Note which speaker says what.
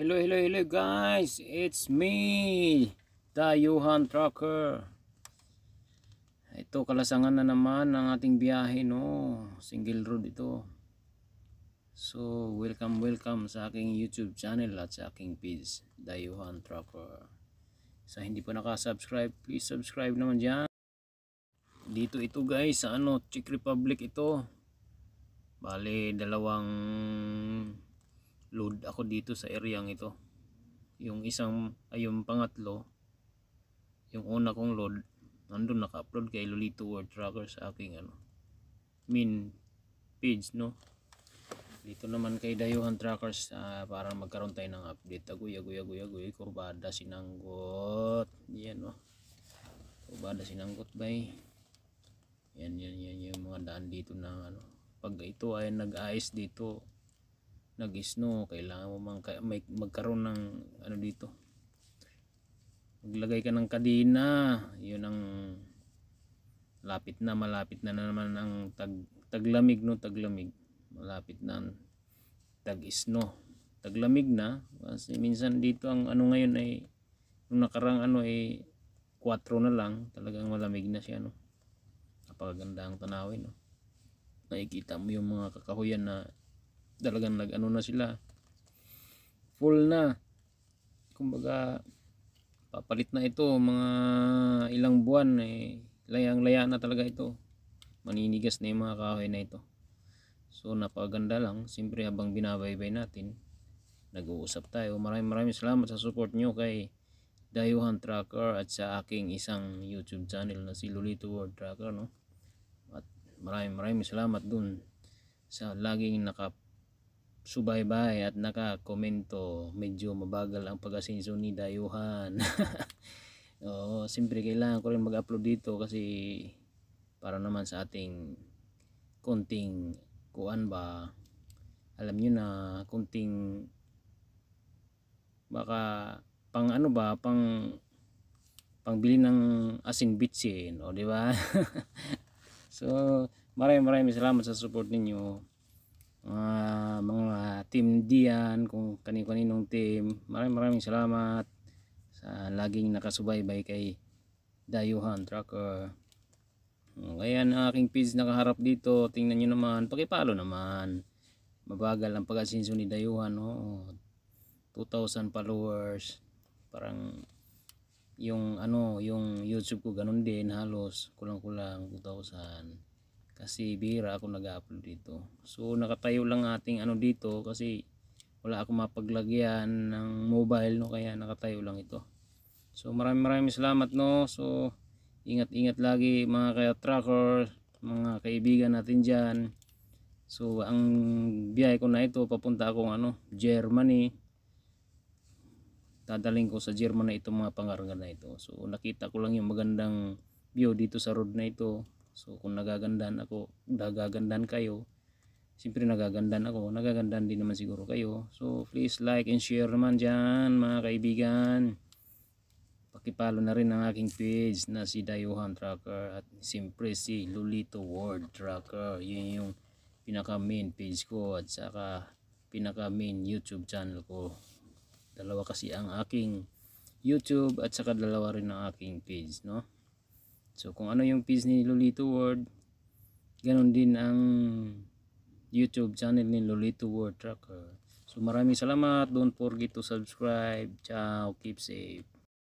Speaker 1: Hello, hello, hello guys. It's me, the Johan Trucker. Ito, kalasangan na naman ng ating biyahe, no. Single road ito. So, welcome, welcome sa aking YouTube channel at sa aking page, the Johan Trucker. Sa hindi pa nakasubscribe, please subscribe naman dyan. Dito ito guys, sa ano, Czech Republic ito. Bale, dalawang load ako dito sa areang ito. Yung isang ay yung pangatlo yung una kong load nandun naka-upload kay Lolito World Tracker sa aking ano min page no? Dito naman kay Dayuhan Trackers uh, para magkaroon tayo ng update. Agoy agoy agoy agoy kurbada sinanggot. Yan no kurbada sinanggot bay. Yan yan yan yung mga daan dito na ano. Pag ito ay nag-ice dito nag-snow kailangan mo mang magkaroon ng ano dito? Maglagay ka ng kadina yun ang lapit na malapit na, naman ang tag, taglamig no? Taglamig. Malapit na ang tag-snow. Taglamig na kasi minsan dito ang ano ngayon ay nung nakarang ano ay 4 na lang talagang malamig na siya no? Napakaganda ang tanawin no? Nakikita mo yung mga kakahuyan na talagang nag ano na sila. Full na. Kumbaga papalit na ito. Mga ilang buwan eh layang laya na talaga ito. Maninigas na yung mga kahoy na ito. So napaganda lang. Siyempre habang binabaybay natin nag-uusap tayo. Maraming maraming salamat sa support nyo kay Dayuhan Tracker at sa aking isang YouTube channel na si Lolito World Tracker no? At maraming maraming salamat dun sa laging naka subaybay at nakakomento. Medyo mabagal ang pag-asenso ni Dayuhan. Oo siyempre kailangan ko rin mag-upload dito kasi para naman sa ating konting kuan ba alam nyo na konting baka pang ano ba pang pangbili ng asin bitsin o di ba? So maraming maraming salamat sa support ninyo uh, mga team diyan kung kanin-kaninong team maraming maraming salamat sa laging nakasubaybay kay Dayuhan Trucker ngayon ang aking page nakaharap dito. Tingnan nyo naman pakipalo naman. Mabagal ang pag-asinso ni Dayuhan oh, 2,000 followers. Parang yung ano yung YouTube ko ganun din halos kulang-kulang 2,000 kasi bihira ako nag-upload dito. So nakatayo lang ating ano dito kasi wala akong mapaglagyan ng mobile no? Kaya nakatayo lang ito. So maraming maraming salamat no? So ingat ingat lagi mga kaya tracker mga kaibigan natin dyan. So ang biyahe ko na ito papunta akong ano Germany. Dadaling ko sa Germany itong mga pangarga na ito. So nakita ko lang yung magandang view dito sa road na ito So kung nagagandahan ako, nagagandahan kayo, siyempre nagagandahan ako, nagagandahan din naman siguro kayo. So please like and share naman dyan mga kaibigan. Pakipalo na rin ang aking page na si Dayuhan Tracker at siyempre si Lulito World Tracker. Yun yung pinaka main page ko at saka pinaka main YouTube channel ko. Dalawa kasi ang aking YouTube at saka dalawa rin ang aking page, no? So kung ano yung piece ni Lolito World, ganun din ang YouTube channel ni Lolito World Tracker. So maraming salamat. Don't forget to subscribe. Ciao. Keep safe.